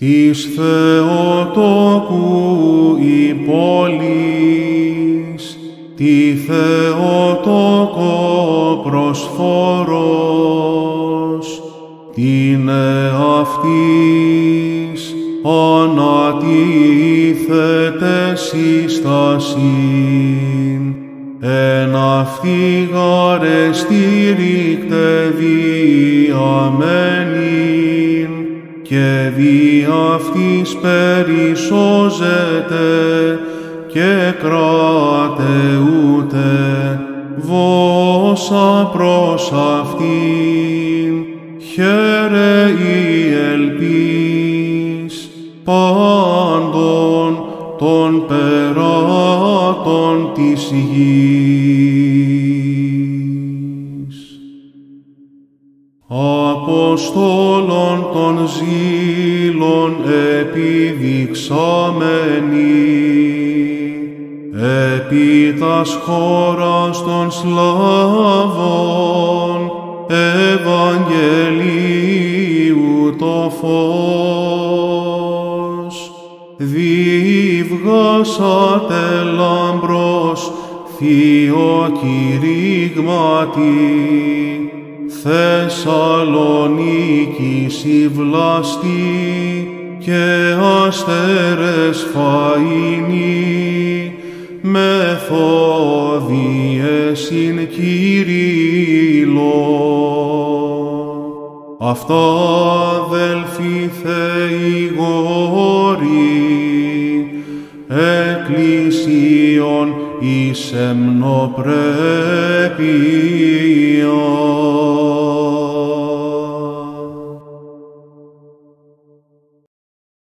της Θεοτόκου η πόλης, τη Θεοτόκο προσφορός, την εαυτής ανατίθεται σύστασιν, εν αυτή γάρε στήρικτε διαμένην, και δι' αυτής περισσώζεται και κρατεούται βόσα προς αυτήν, χαίρε η ελπίς πάντων των περάτων της γης. Αποστόλων των ζήλων επιδειξάμενοι, επί τας χώρας των Σλάβων, Ευαγγελίου το φως, διβγάσατε λάμπρος θείο κηρύγματι, Θεσσαλονίκης η βλαστή και αστέρες φαΐνοι, μεθόδιες συν Κύριλλο. Αυτά αδελφοί Θεοί γόροι, εκκλησίων εις εμνοπρέπεια.